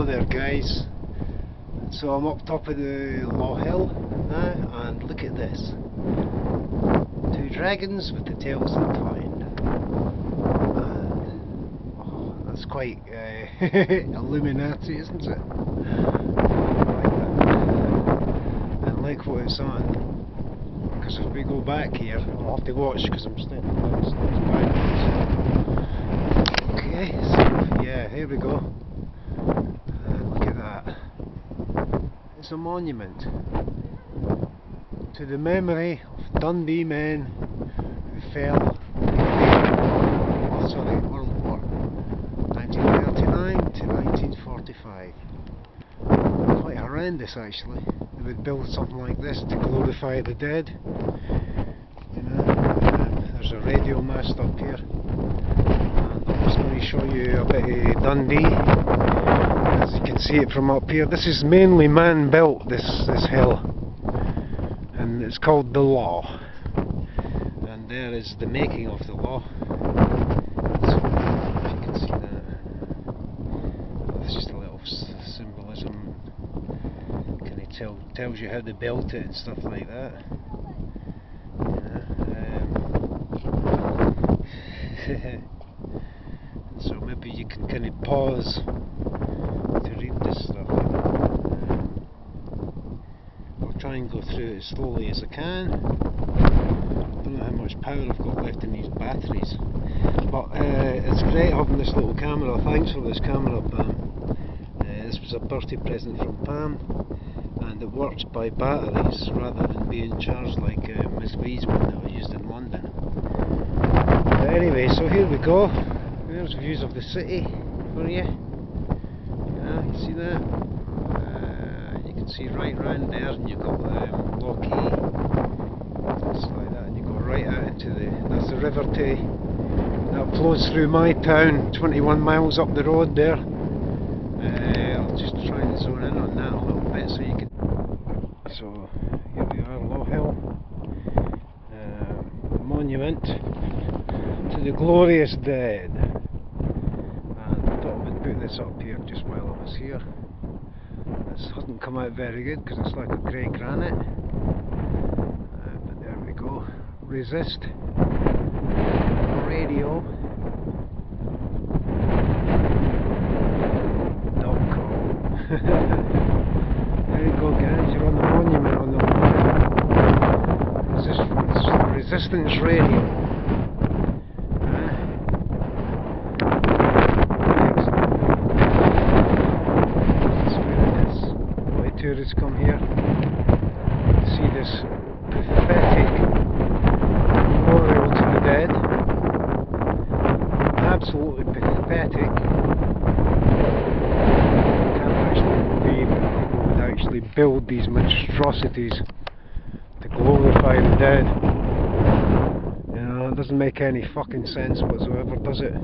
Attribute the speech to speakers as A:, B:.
A: Hello there guys. So I'm up top of the Law Hill now and look at this. Two dragons with the tails entwined. And, oh, that's quite uh, Illuminati isn't it? Like. And like what it's on. Because if we go back here, I'll have to watch because I'm standing backwards. Okay, so yeah, here we go. Uh, look at that. It's a monument to the memory of Dundee men who fell oh, sorry, World War 1939 to 1945. Quite horrendous actually. They would build something like this to glorify the dead. You know, there's a radio mast up here. Just going to show you a bit of Dundee. As you can see it from up here. This is mainly man built this this hill. And it's called the Law. And there is the making of the law. That's just a little symbolism. Tell, tells you how they built it and stuff like that. Yeah, um, maybe you can kind of pause to read this stuff. I'll try and go through it as slowly as I can. I don't know how much power I've got left in these batteries. But uh, it's great having this little camera. Thanks for this camera, Pam. Uh, this was a birthday present from Pam. And it works by batteries rather than being charged like uh, Miss V's one that I used in London. But anyway, so here we go. There's views of the city for you. Yeah, you see that? Uh, you can see right round there, and you've got um, Lochee, just like that, and you go right out into the. That's the River Tay. That flows through my town, 21 miles up the road there. Uh, I'll just try and zone in on that a little bit so you can. So here we are, Law Hill, uh, monument to the glorious dead. And I thought I would put this up here just while I was here. This hasn't come out very good because it's like a grey granite. Uh, but there we go. Resist. Radio. There you go guys, you're on the monument on the Resist- Resistance Radio. That's where it is. Why tourists come here to see this pathetic memorial to the dead. Absolutely pathetic. Can't actually believe that people would actually build these monstrosities to glorify the dead. You know, it doesn't make any fucking sense whatsoever, does it?